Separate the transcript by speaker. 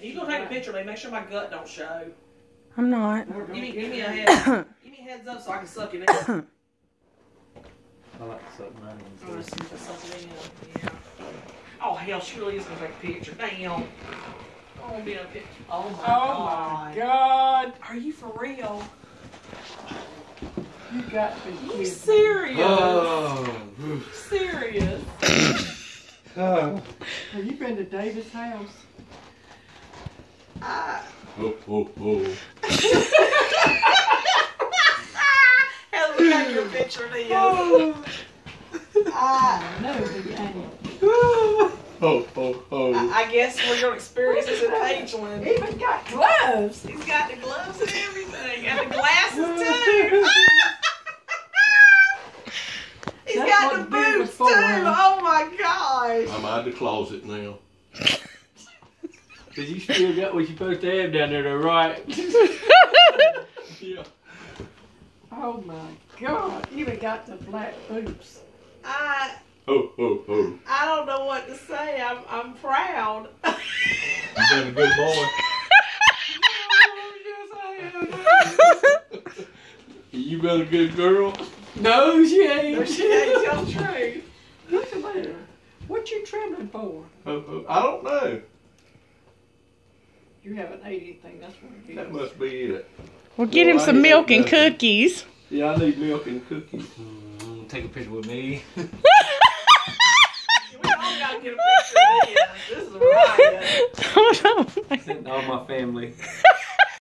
Speaker 1: If you gonna take a picture of me, make sure my gut don't show.
Speaker 2: I'm not.
Speaker 1: Give me, give me a head, give me a heads up so I can suck it in. I
Speaker 3: I like to suck mine in.
Speaker 1: wanna see if suck it in. Yeah. Oh hell, she really is gonna take a picture. Damn. I wanna be in a picture. Oh my
Speaker 4: Oh
Speaker 1: god.
Speaker 4: my God.
Speaker 1: Are you for real?
Speaker 4: You got to be
Speaker 1: You
Speaker 4: kidding.
Speaker 1: serious?
Speaker 3: Oh.
Speaker 1: Serious?
Speaker 3: oh.
Speaker 4: Have you been to David's house?
Speaker 1: I,
Speaker 3: Oh, oh, oh.
Speaker 1: Hell, we got your picture of this.
Speaker 4: Oh,
Speaker 1: I,
Speaker 4: no, he ain't.
Speaker 3: Oh, oh, oh.
Speaker 1: I guess we're gonna experience this in Pageland.
Speaker 4: Even got gloves.
Speaker 1: He's got the gloves and everything, and the glasses too. He's
Speaker 4: That's
Speaker 1: got the
Speaker 4: the beard was
Speaker 1: boots
Speaker 4: for,
Speaker 1: too.
Speaker 4: huh?
Speaker 1: Oh my gosh.
Speaker 3: I'm out of the closet now. Cause you still got what you're supposed to have down there, though, right? yeah.
Speaker 4: Oh my God. You even got the black boots.
Speaker 1: I
Speaker 3: Oh, oh, oh.
Speaker 1: I don't know what to say. I'm I'm proud.
Speaker 3: You've been a good boy. You been a good girl.
Speaker 4: No, she ain't.
Speaker 1: she ain't tell the truth.
Speaker 4: Look at there. What you trembling for?
Speaker 3: Oh, oh. I don't know.
Speaker 4: You haven't ate anything. That's what it
Speaker 3: That
Speaker 4: is.
Speaker 3: must be it.
Speaker 2: Well, get
Speaker 3: Well,
Speaker 2: him
Speaker 3: I
Speaker 2: some milk and
Speaker 3: nothing.
Speaker 2: cookies.
Speaker 3: Yeah, I need milk and cookies.
Speaker 5: Mm, take a picture with me.
Speaker 1: We all gotta get a picture of this. This is a riot.
Speaker 2: Hold on.
Speaker 5: Send all my family.